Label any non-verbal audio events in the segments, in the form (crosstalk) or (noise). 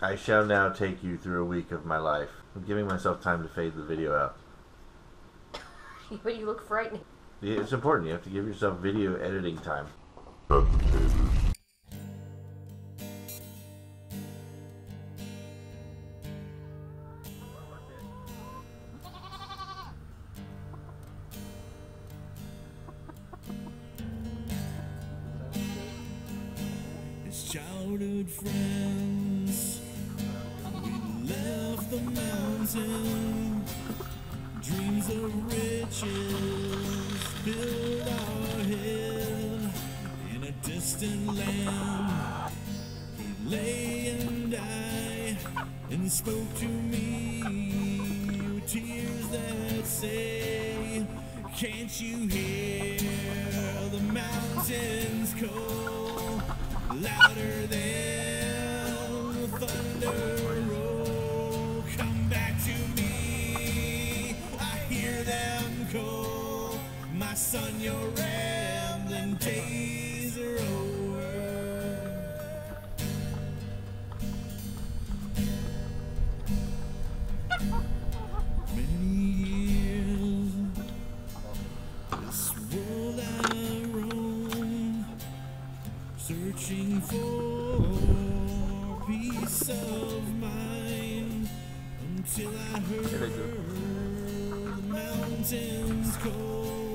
I shall now take you through a week of my life. I'm giving myself time to fade the video out. (laughs) but you look frightening. Yeah, It's important. You have to give yourself video editing time. Childhood friends. The mountain. Dreams of riches filled our head. In a distant land, he lay and died and spoke to me with tears that say, Can't you hear the mountains call louder than the thunder son, your rambling days are over. Many years, this world I roam, searching for peace of mind, until I heard the mountains call.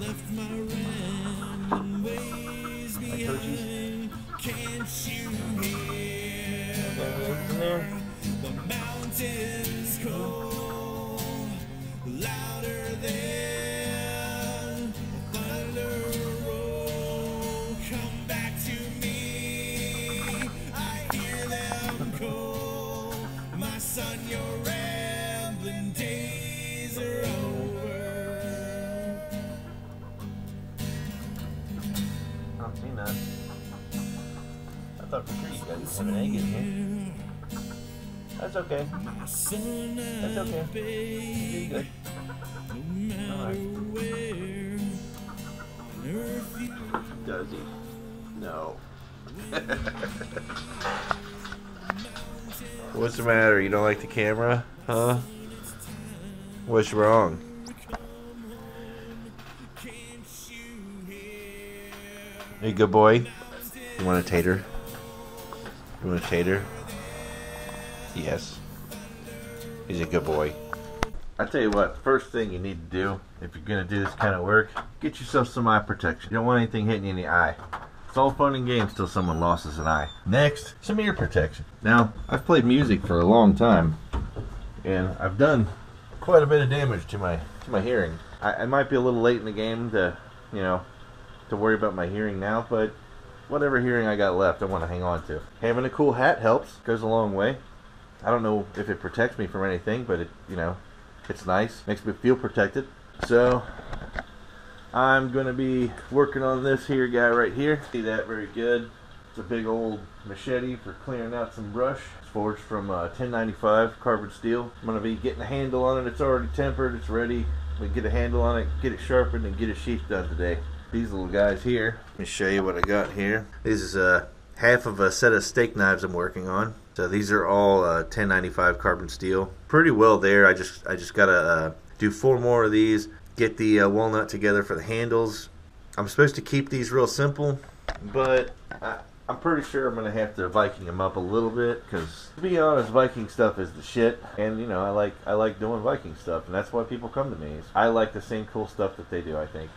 Left my rambling ways behind. Can't you hear? The mountains thought for sure you guys would have an egg in here. That's okay. My son, That's okay. I beg, Good. no matter where on earth you Does he? No. (laughs) What's the matter? You don't like the camera? Huh? What's wrong? Hey, good boy. You want a tater? You want a tater? Yes. He's a good boy. I tell you what, first thing you need to do if you're gonna do this kind of work, get yourself some eye protection. You don't want anything hitting you in the eye. It's all fun and games till someone loses an eye. Next, some ear protection. Now, I've played music for a long time, and I've done quite a bit of damage to my to my hearing. I, I might be a little late in the game to, you know, to worry about my hearing now, but whatever hearing I got left, I want to hang on to. Having a cool hat helps, goes a long way. I don't know if it protects me from anything, but it, you know, it's nice, makes me feel protected. So, I'm to be working on this here guy right here. See that very good. It's a big old machete for clearing out some brush. It's forged from uh, 1095 carbon steel. I'm to be getting a handle on it. It's already tempered. It's ready. We get a handle on it, get it sharpened, and get a sheath done today. These little guys here. Let me show you what I got here. This is uh, half of a set of steak knives I'm working on. So these are all uh, 1095 carbon steel. Pretty well there. I just I just gotta uh, do four more of these. Get the uh, walnut together for the handles. I'm supposed to keep these real simple, but I, I'm pretty sure I'm gonna have to Viking them up a little bit because, to be honest, Viking stuff is the shit. And you know, I like I like doing Viking stuff, and that's why people come to me. I like the same cool stuff that they do. I think.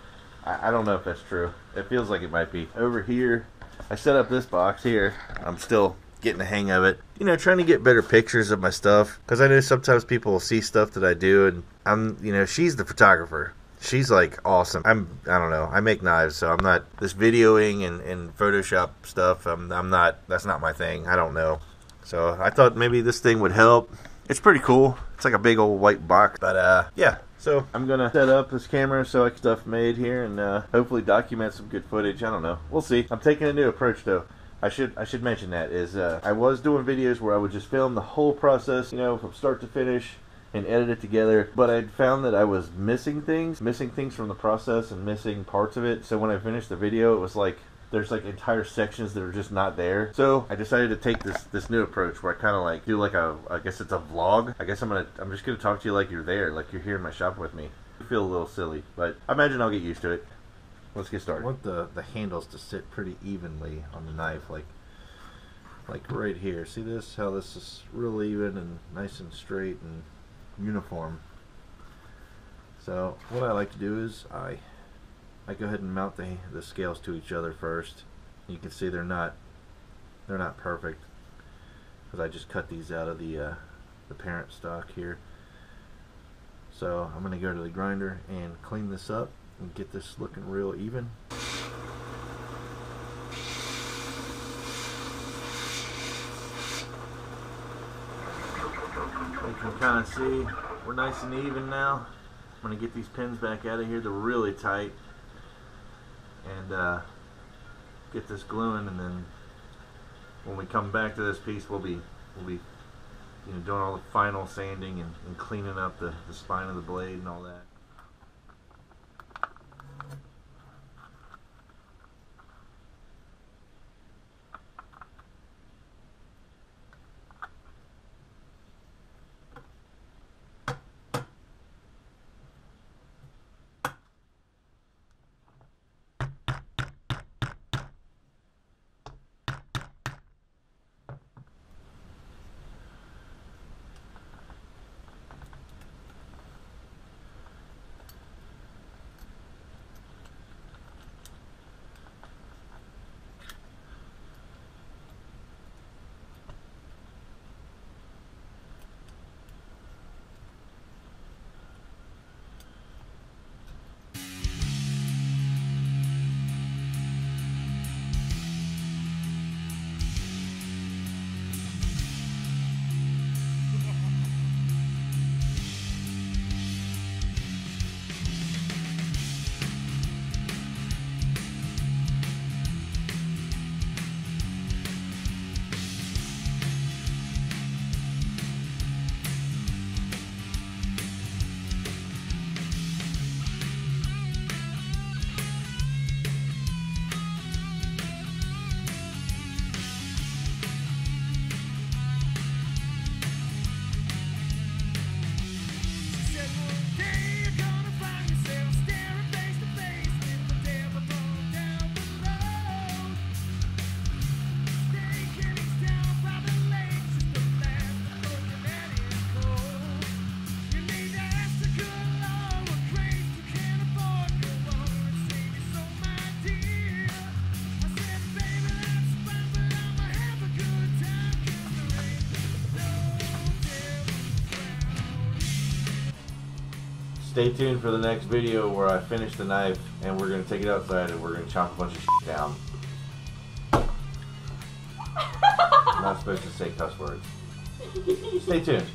I, I don't know if that's true. It feels like it might be. Over here, I set up this box here. I'm still getting the hang of it. You know, trying to get better pictures of my stuff because I know sometimes people will see stuff that I do, and I'm, you know, she's the photographer. She's like awesome. I'm, I don't know. I make knives, so I'm not this videoing and, and Photoshop stuff. I'm, I'm not. That's not my thing. I don't know. So I thought maybe this thing would help. It's pretty cool. It's like a big old white box, but uh, yeah. So I'm gonna set up this camera so I can stuff made here and uh, hopefully document some good footage. I don't know. We'll see. I'm taking a new approach though. I should I should mention that is uh, I was doing videos where I would just film the whole process, you know, from start to finish and edit it together. But I'd found that I was missing things, missing things from the process and missing parts of it. So when I finished the video, it was like there's like entire sections that are just not there. So I decided to take this this new approach where I kind of like do like a I guess it's a vlog. I guess I'm gonna I'm just gonna talk to you like you're there, like you're here in my shop with me. I feel a little silly, but I imagine I'll get used to it. Let's get started. I want the the handles to sit pretty evenly on the knife, like like right here. See this? How this is real even and nice and straight and uniform. So what I like to do is I I go ahead and mount the the scales to each other first. You can see they're not they're not perfect because I just cut these out of the uh, the parent stock here. So I'm gonna go to the grinder and clean this up and get this looking real even. You can kind of see we're nice and even now. I'm gonna get these pins back out of here. They're really tight, and uh, get this gluing. And then when we come back to this piece, we'll be we'll be you know doing all the final sanding and, and cleaning up the, the spine of the blade and all that. Stay tuned for the next video where I finish the knife and we're gonna take it outside and we're gonna chop a bunch of shit down. I'm not supposed to say cuss words. Stay tuned.